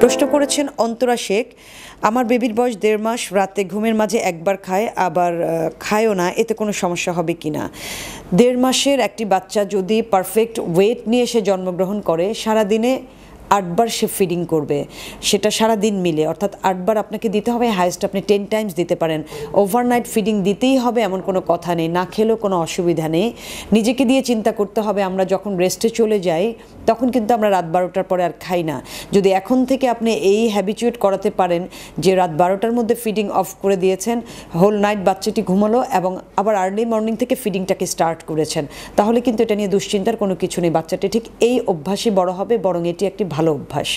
প্রশ্ন করেছেন অন্তরা শেখ, আমার বেবির বয়স দেড় মাস, রাতে ঘুমের মাঝে একবার খায়, আবার খায়ও না, এতে কোনো সমস্যা হবে কি না? দেড় মাসের একটি বাচ্চা যদি পারফেক্ট ওয়েট নিয়ে সে জন্মগ্রহণ করে, সারাদিনে আটবার সে ফিডিং করবে, সেটা সারা দিন মিলে। অর্থাৎ আটবার আপনাকে দিতে হবে হাইস্ট আপনি টেন টাইমস দিতে পারেন। ওভারনাইট ফিডিং দিতেই হবে, এমন কোনো কথা নেই। না খেলেও কোনো অসুবিধা নেই। নিজেকে দিয়ে চিন্তা করতে হবে, আমরা যখন রেস্টে চলে যাই, তখন কিন্তু আমরা রাত বারোটার পরে আর খাই না। যদি এখন থেকে আপনি এই হ্যাবিচুয়েট করাতে পারেন যে রাত বারোটার মধ্যে ফিডিং অফ করে দিয়েছেন হোল নাইট বাচ্চাটি ঘুমালো এবং আবার আর্লি মর্নিং থেকে ফিডিংটাকে স্টার্ট করেছেন, তাহলে কিন্তু এটা নিয়ে দুশ্চিন্তার কোনো কিছু নেই। বাচ্চাটি ঠিক এই অভ্যাসই বড় হবে, বরং এটি একটি ভালো অভ্যাস।